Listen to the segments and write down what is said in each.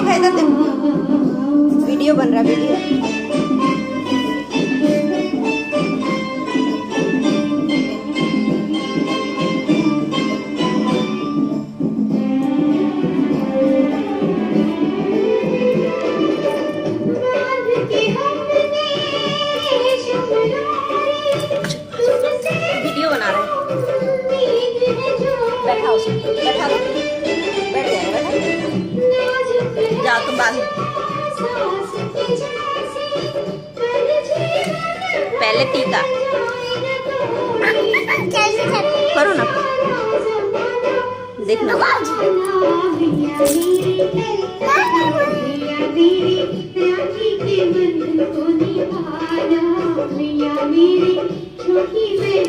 देखा इधर देखो वीडियो बन रहा वीडियो। वीडियो बना रहे हैं। बैठा उसे बैठा बैठ में पहले टीका करो ना। देखना।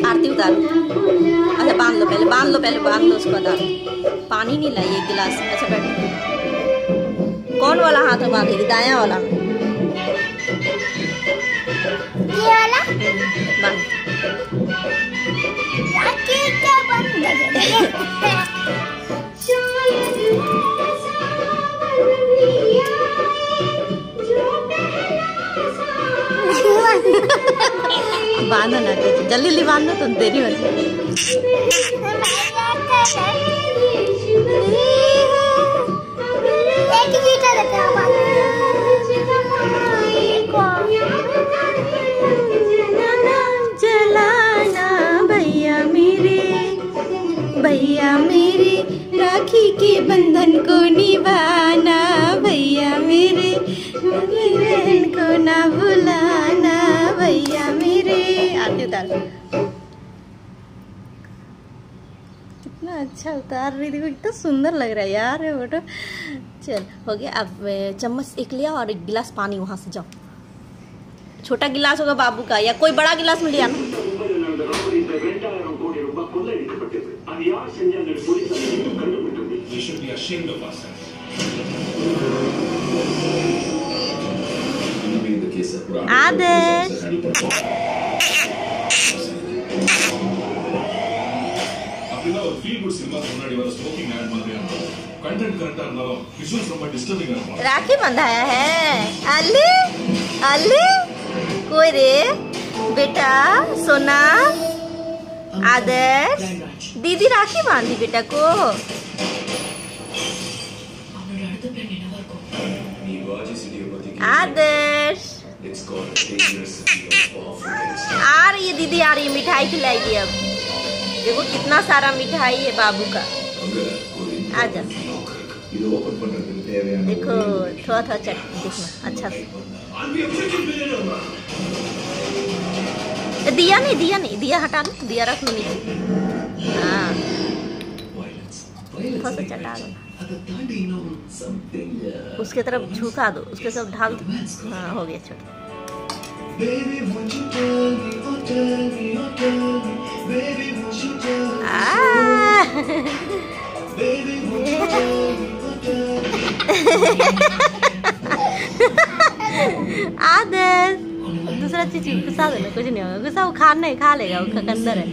आरती उतारो। अच्छा बाँध लो पहले, बाँध लो पहले, बाँध लो उसके आओ। पानी नहीं लाई एक गिलास। अच्छा बैठ। कौन वाला हाथ में बांधेगी दाया वाला। में ये वाला? बाँध बांधो ना जल्दी जल्दी बांधो तो देरी हो जाए जलाना भैया मेरे भैया मेरे, राखी के बंधन को निभाना भैया मेरे को ना भुलाना भैया मेरे। आते अच्छा उतार रही देखो, इतना सुंदर लग रहा है यार फ़ोटो चल, हो गया। अब चम्मच एक लिया और एक गिलास पानी वहाँ से जाओ। छोटा गिलास होगा बाबू का, या कोई बड़ा गिलास मिल लिया ना। ஃபீல் குட் சினிமா முன்னாடி வர ஸ்மோக்கிங் ஆட் மாதிரியான கண்டென்ட் கரெக்டா இருந்தாலும் விஷுவல்ஸ் ரொம்ப டிஸ்டர்பிங்கா இருக்கும் राखी बंधाया है अले अले कोई रे बेटा सोना आदर्श दीदी राखी बांधी बेटा को நீ வாஜி சிட்டியை பத்தி आदर्श it's called dangerous city of Africans आ रही है दीदी आ रही है मिठाई खिलाएगी अब देखो कितना सारा मिठाई है बाबू का। आ जा देखो थोड़ा थोड़ा चट, देखना अच्छा से। दिया नहीं दिया नहीं, दिया हटा लो दिया रख लो नीचे। हाँ। थोड़ा सा चटा दो। उसके तरफ़ झुका दो, उसके तरफ़ ढाल दो। हाँ हो गया छोटा आदर। दूसरा चीज़ गुस्सा दो ना कुछ नहीं होगा। गुस्सा वो खा नहीं खा लेगा वो अंदर है।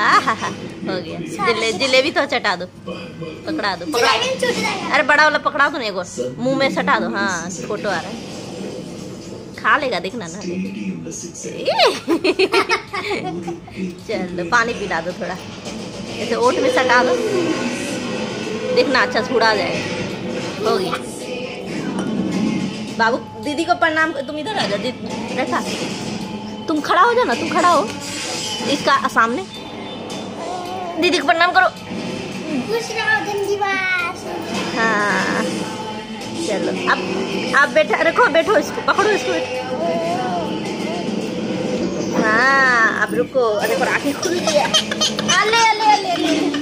आहा हो गया। ज़िले जिलेबी तो चटा दो। पकड़ा दो पकड़ा अरे बड़ा वाला पकड़ा दो ना एगो मुँह में सटा दो हाँ फ़ोटो आ रहा है। खा लेगा देखना ना। चलो पानी पिला दो थोड़ा। ऐसे ओट में सटा दो। देखना अच्छा छुड़ा जाएगा हो गया। बाबू दीदी को प्रणाम तुम इधर आ जाओ। दीदी बैठा। तुम खड़ा हो जाओ ना तुम खड़ा हो। इसका सामने। दीदी को प्रणाम करो। खुश रहो हाँ। चलो अब आप बैठा, रखो, बैठो इसको, पकड़ो इसको। हाँ अब रुको, अरे आँखें खुल गया अले अले अले अले।